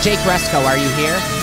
Jake Resco, are you here?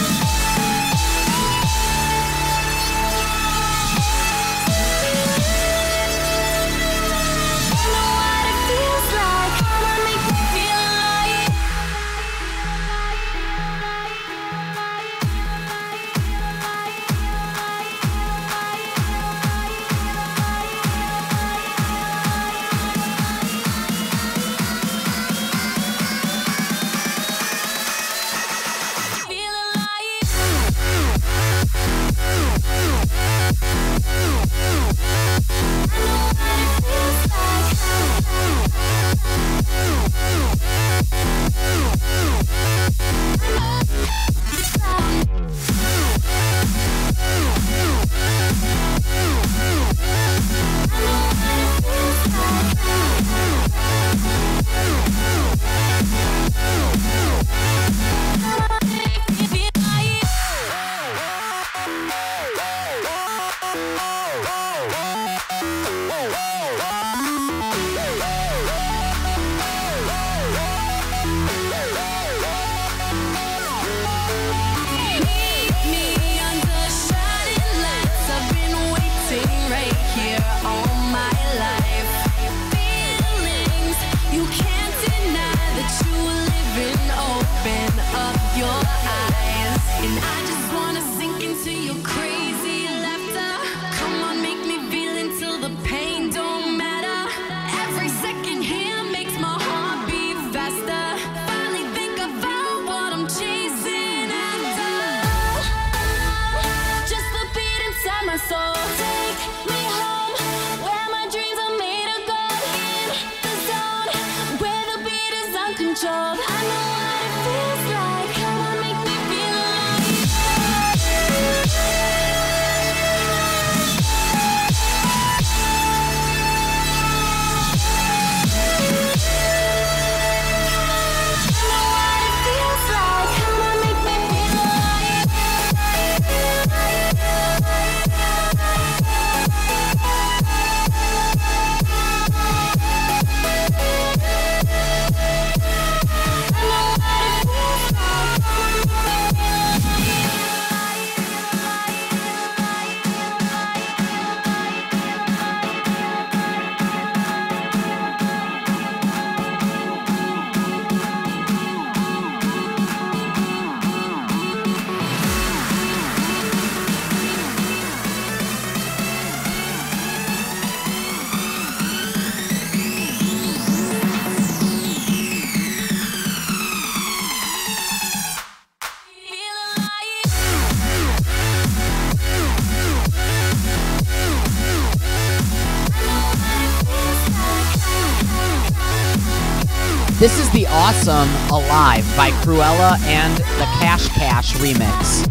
This is the awesome Alive by Krewella and the Cash Cash remix.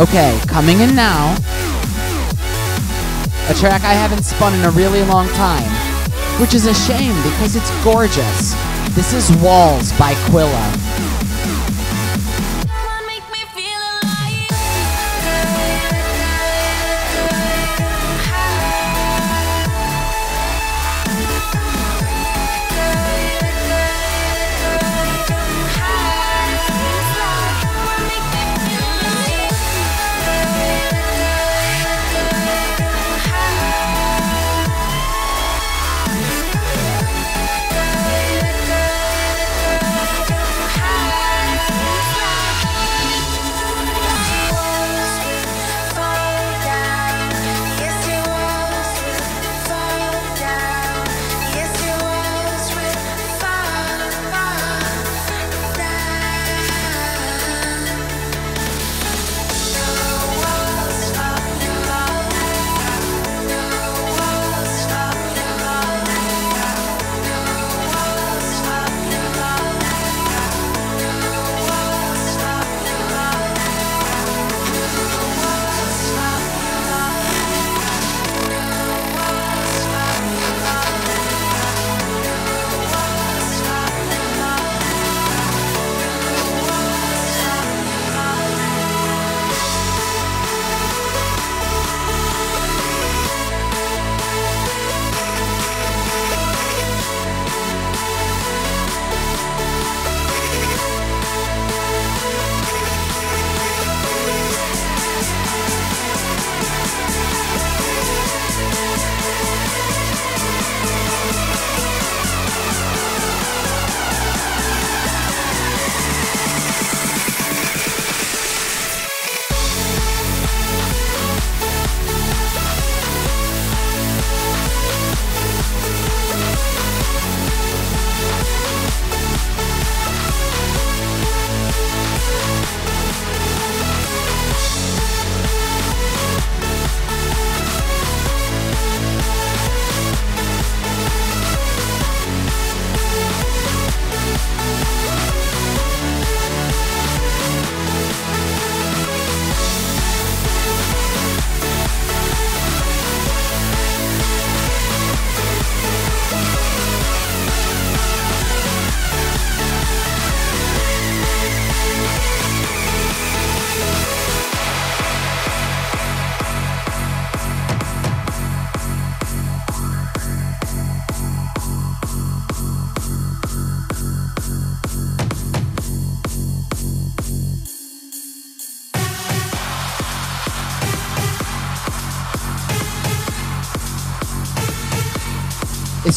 Okay, coming in now. A track I haven't spun in a really long time, which is a shame because it's gorgeous. This is Walls by Quilla.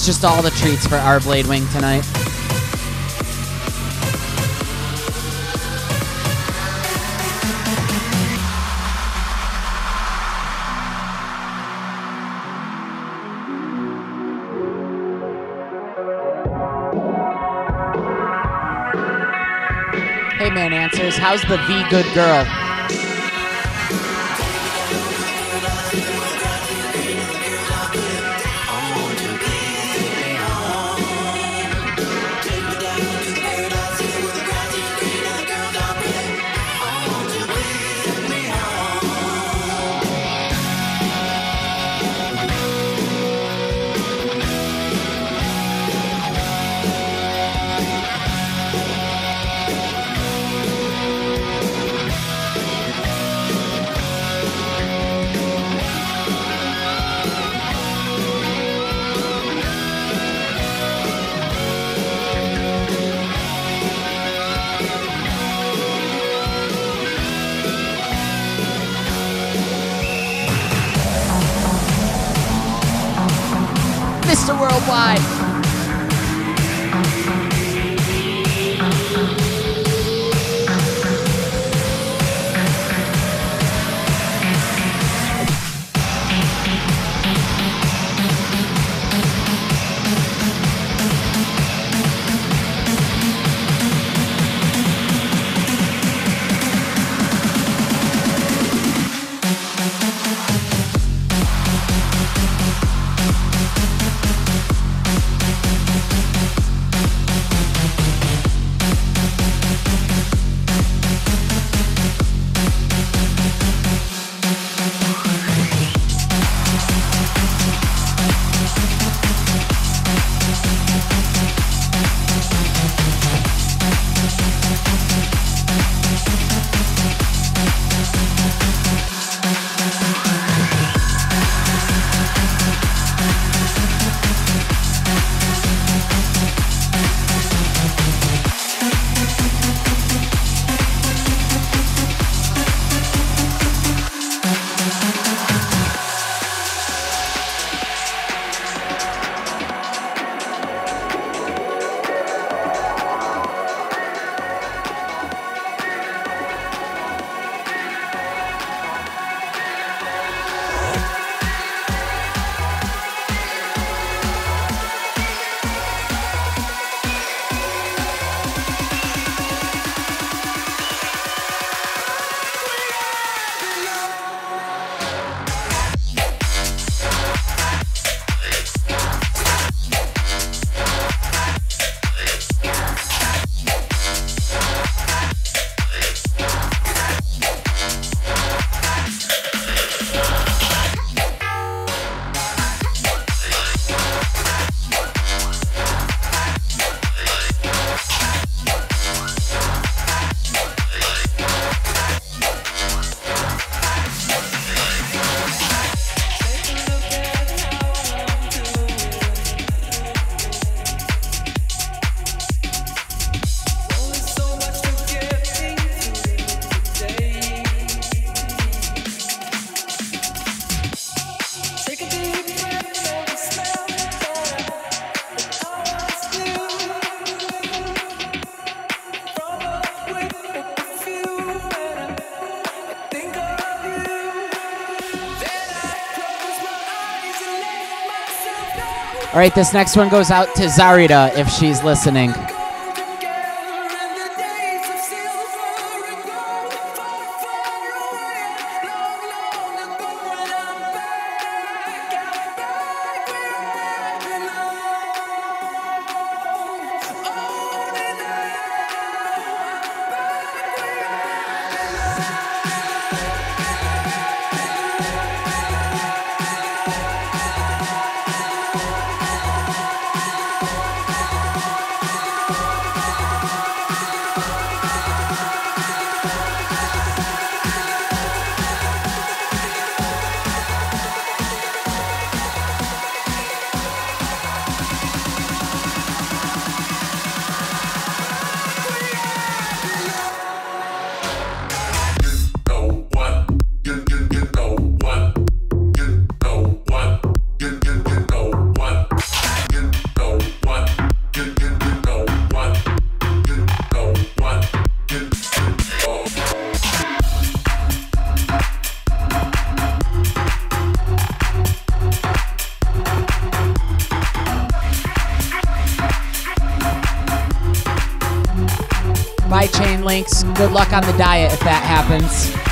It's just all the treats for our Blade Wing tonight. Hey man answers, how's the V good girl? Mr. right, this next one goes out to Zarida if she's listening. good luck on the diet if that happens.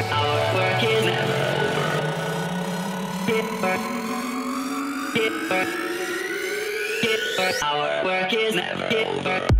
Our work is never over.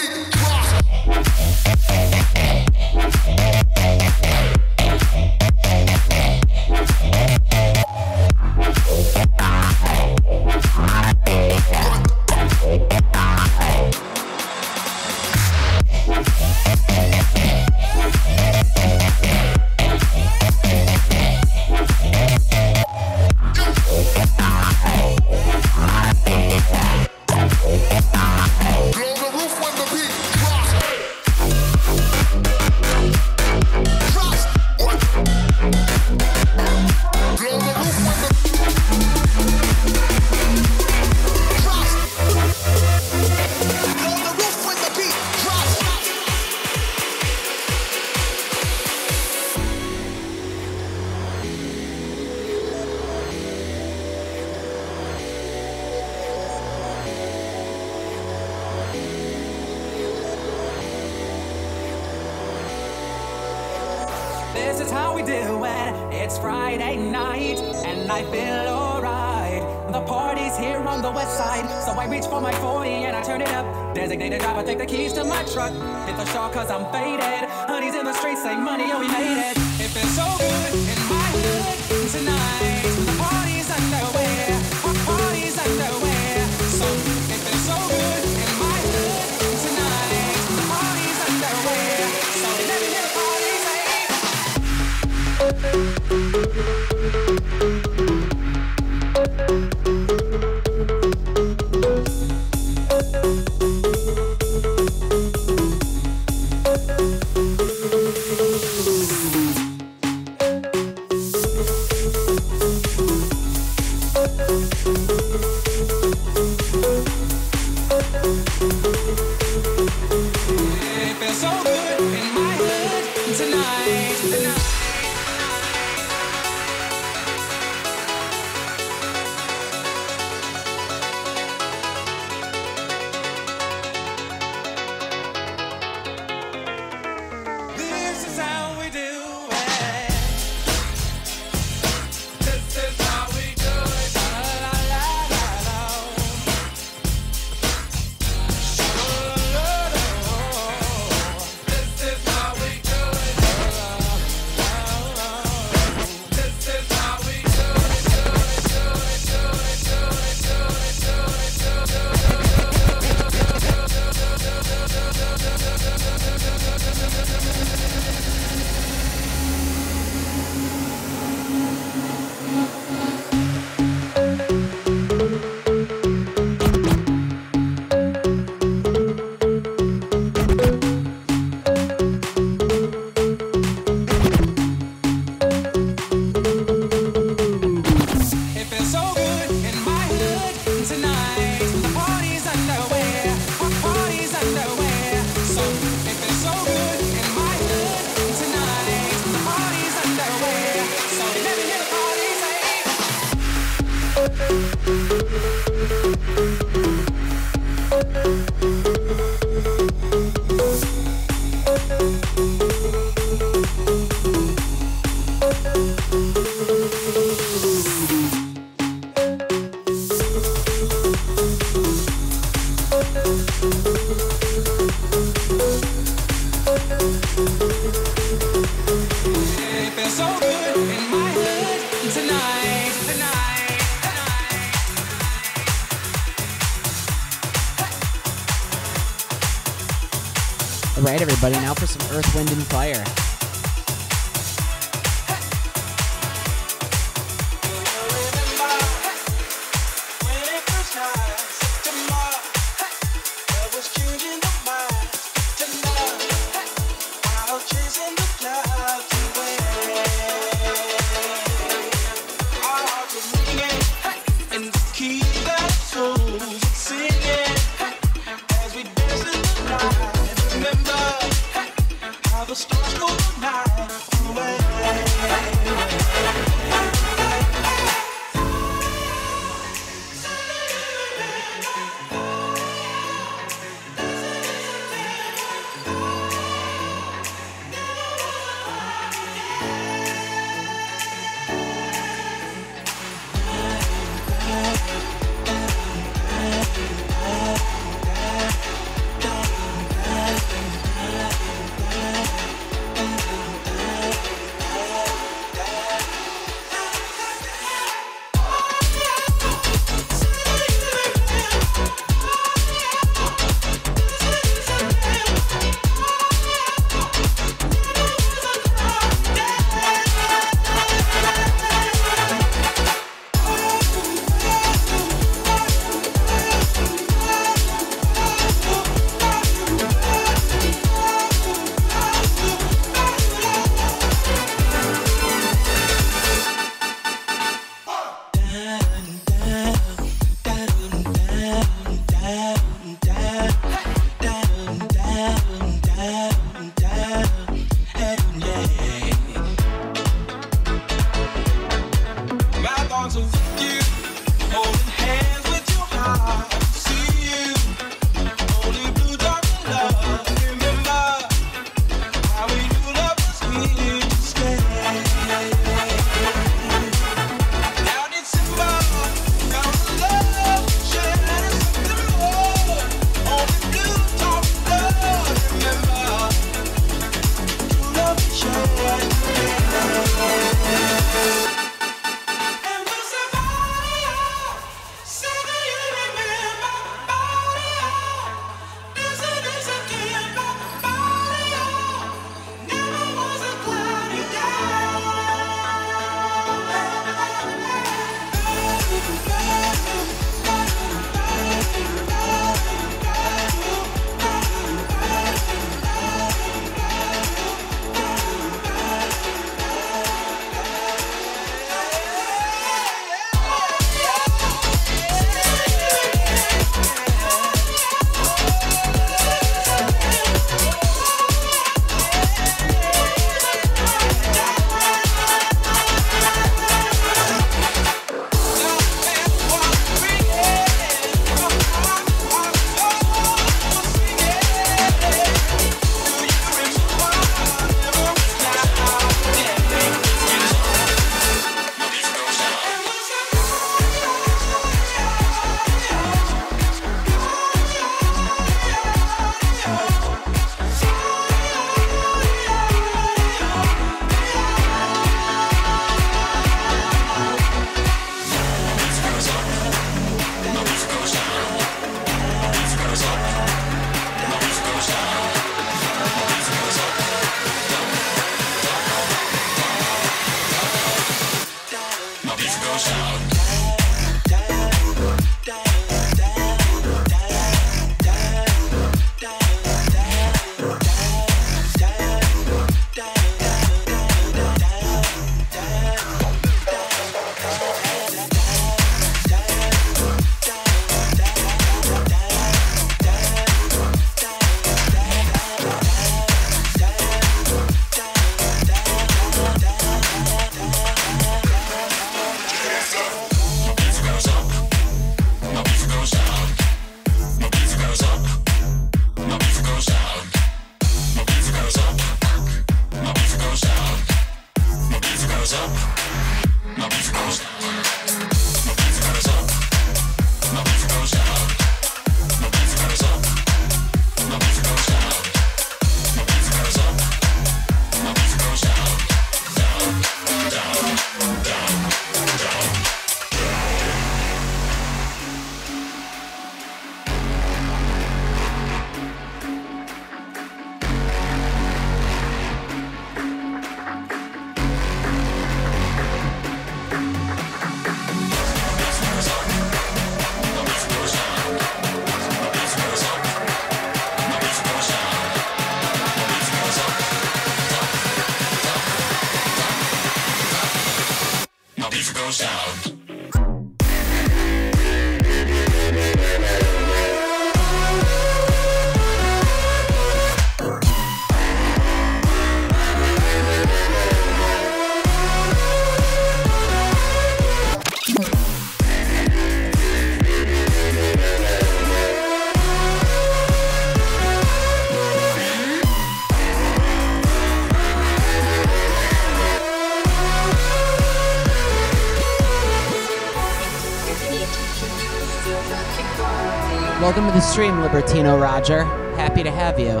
Welcome to the stream, Libertino Roger. Happy to have you.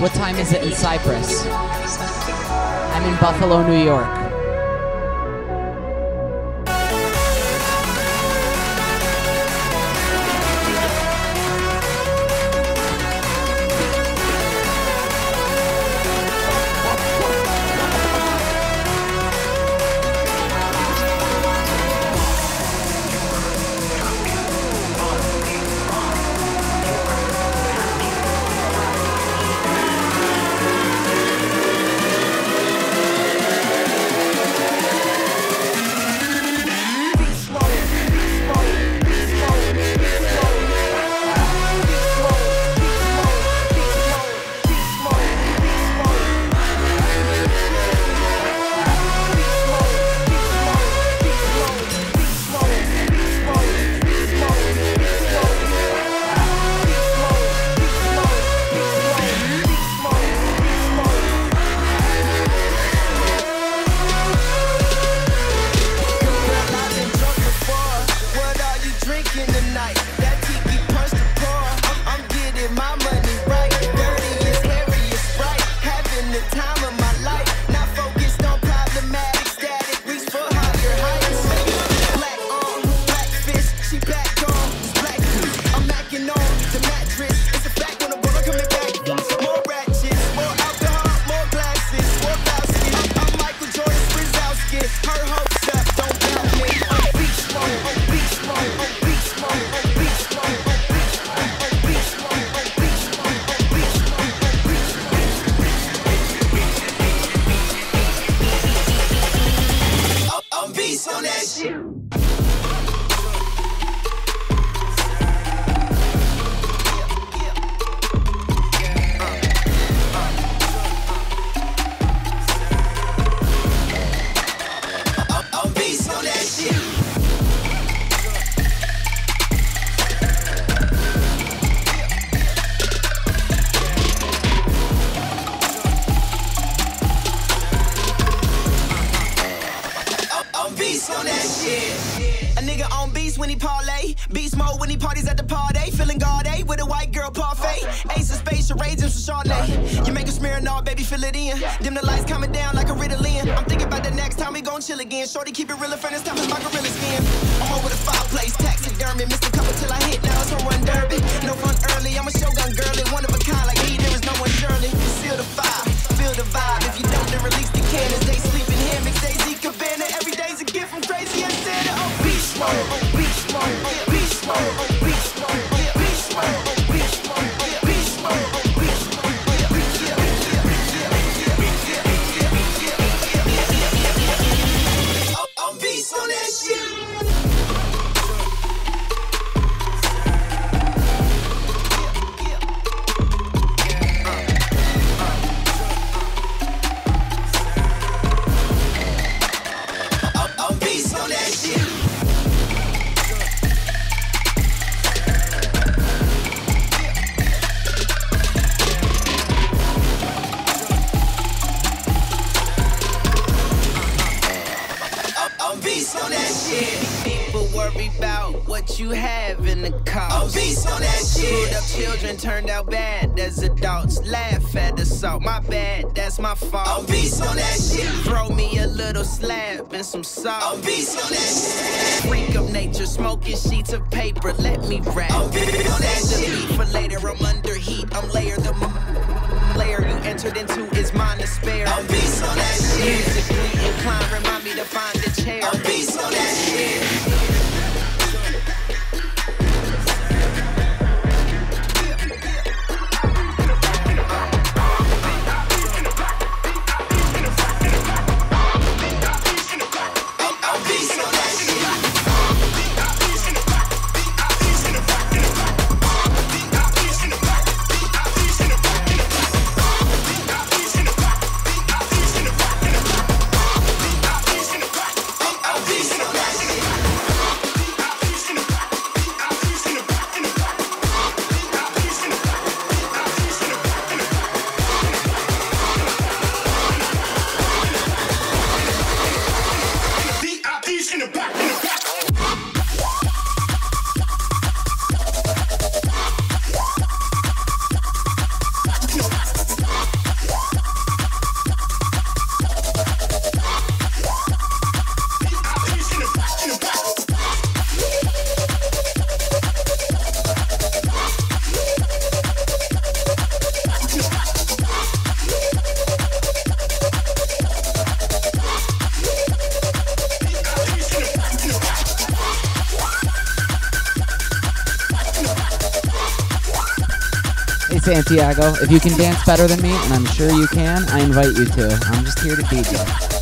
What time is it in Cyprus? I'm in Buffalo, New York. Tiago. If you can dance better than me, and I'm sure you can, I invite you to. I'm just here to beat you.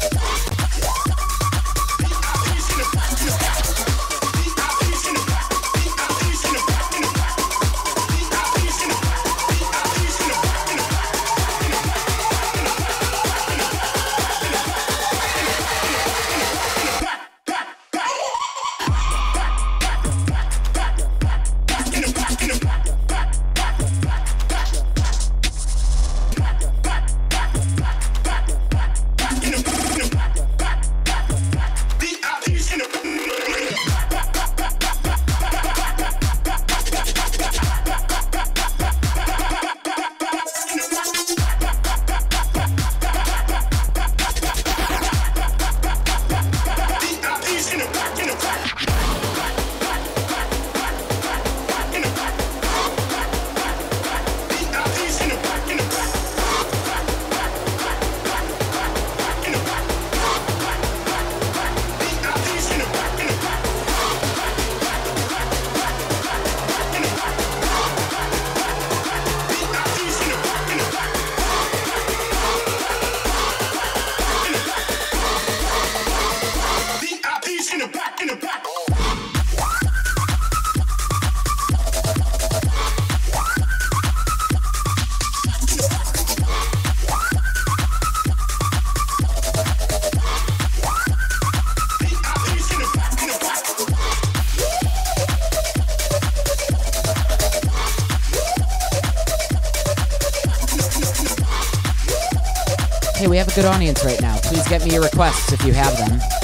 good audience right now. Please get me your requests if you have them.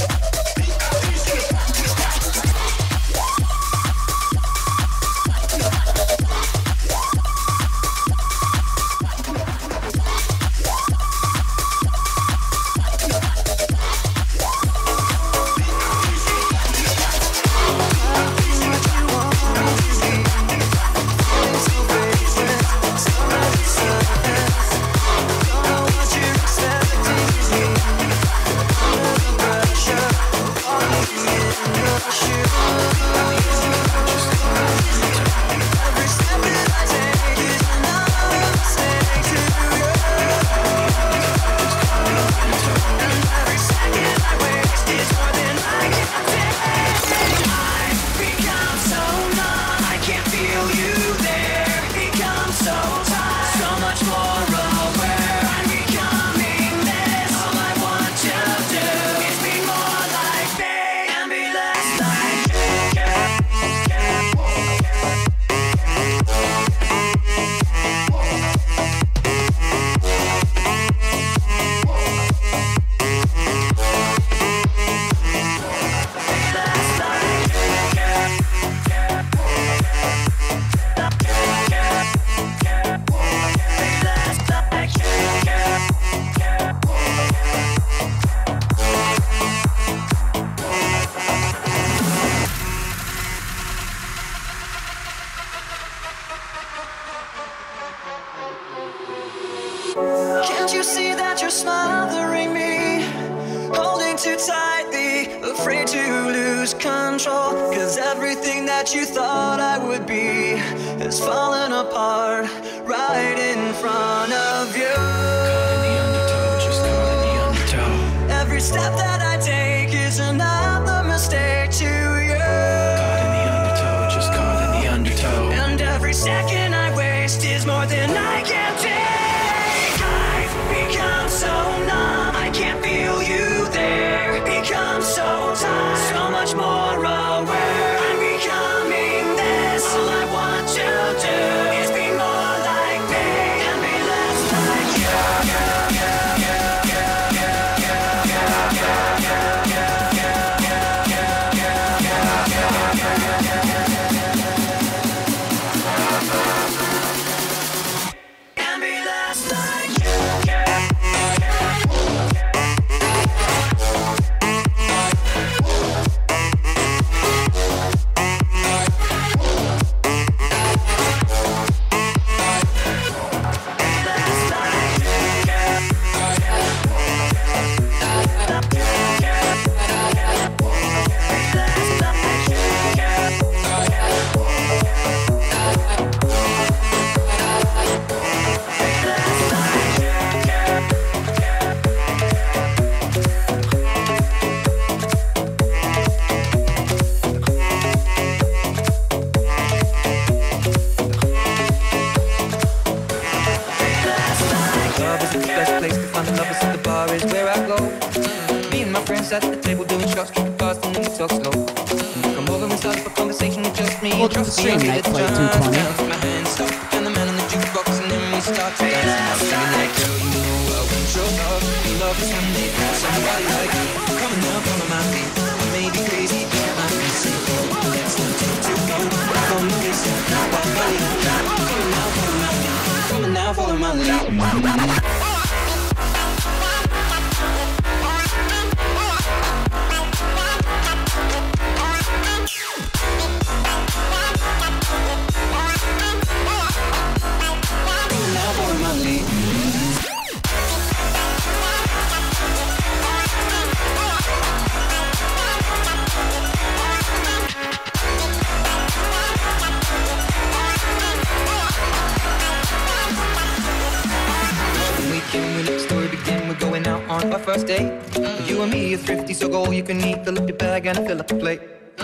You and me are thrifty, so go all you can eat. Fill up your bag and fill up the plate.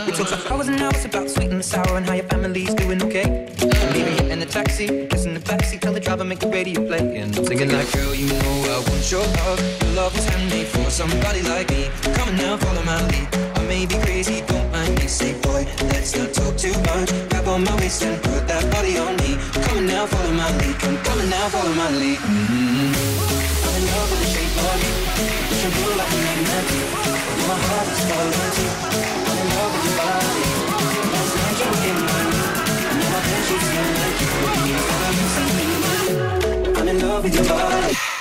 We talk for hours and hours about sweet and sour and how your family's doing okay. Leaving you in the taxi, kissing the backseat, tell the driver make the radio play. And I'm singing like, girl, you know I want your love. Your love was handmade for somebody like me. Come on now, follow my lead. I may be crazy, don't mind me. Say, boy, let's not talk too much. Grab on my waist and put that body on me. Come on now, follow my lead. Come, come on now, follow my lead. Mm-hmm. I'm in love with the shape of you. I'm in love with your body. You I'm in love with your body.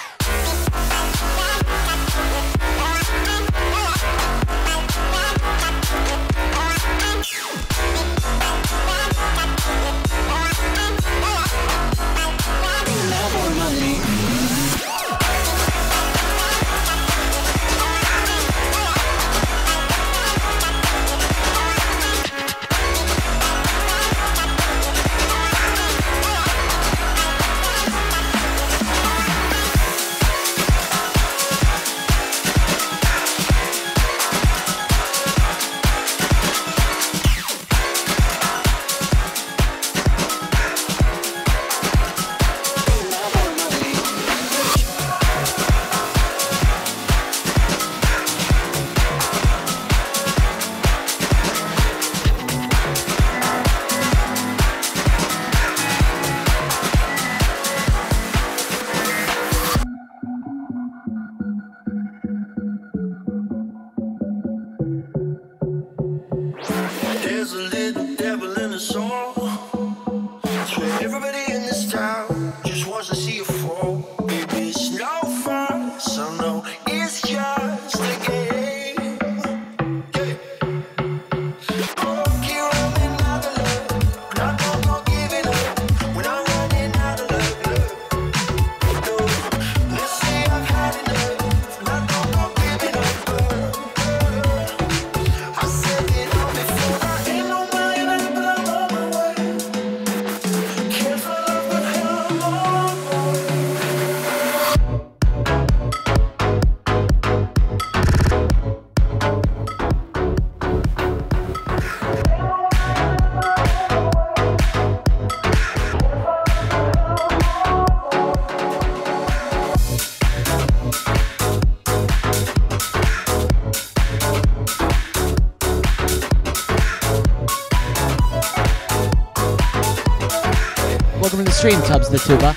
Stream, Tubbs the Tuba.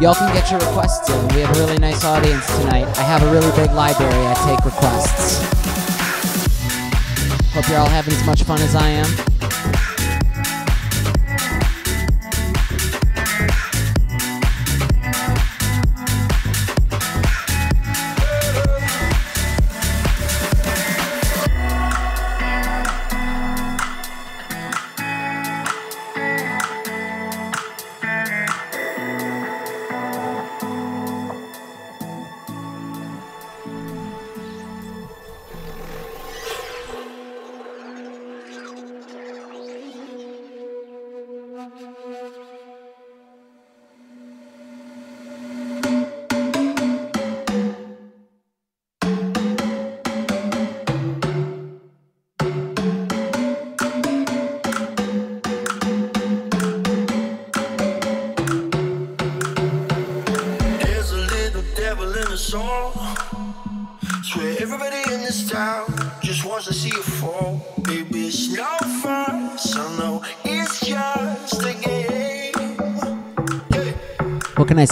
Y'all can get your requests in. We have a really nice audience tonight. I have a really big library. I take requests. Hope you're all having as much fun as I am.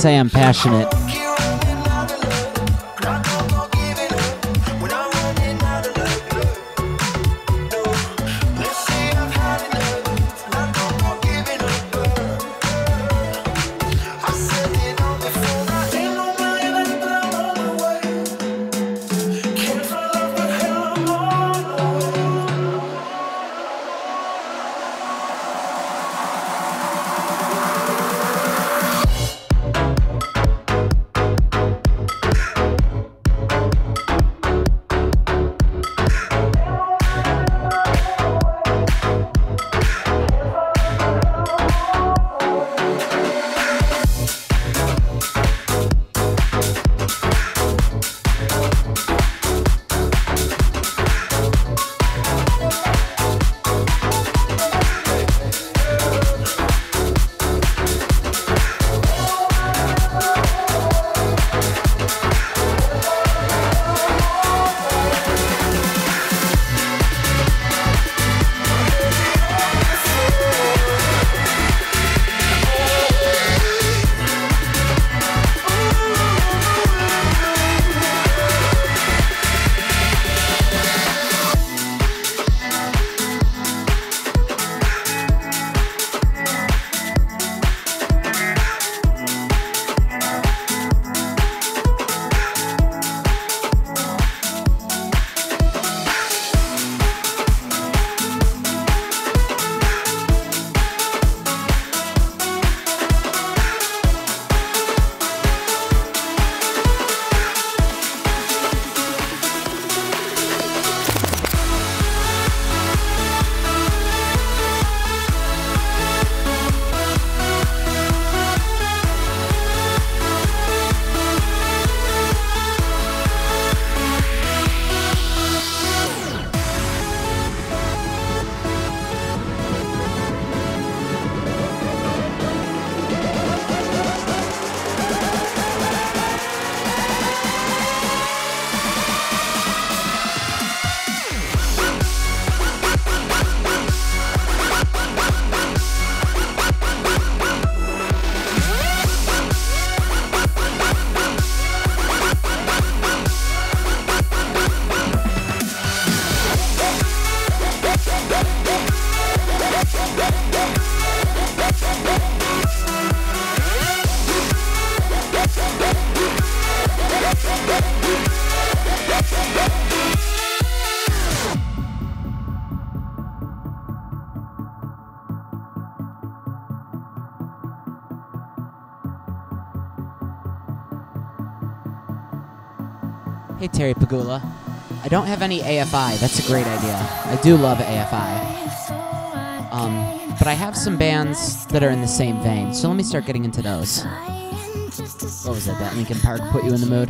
Say? I'm passionate. Pagula. I don't have any AFI. That's a great idea. I do love AFI. Um, but I have some bands that are in the same vein, so let me start getting into those. What was it? That Linkin Park put you in the mood?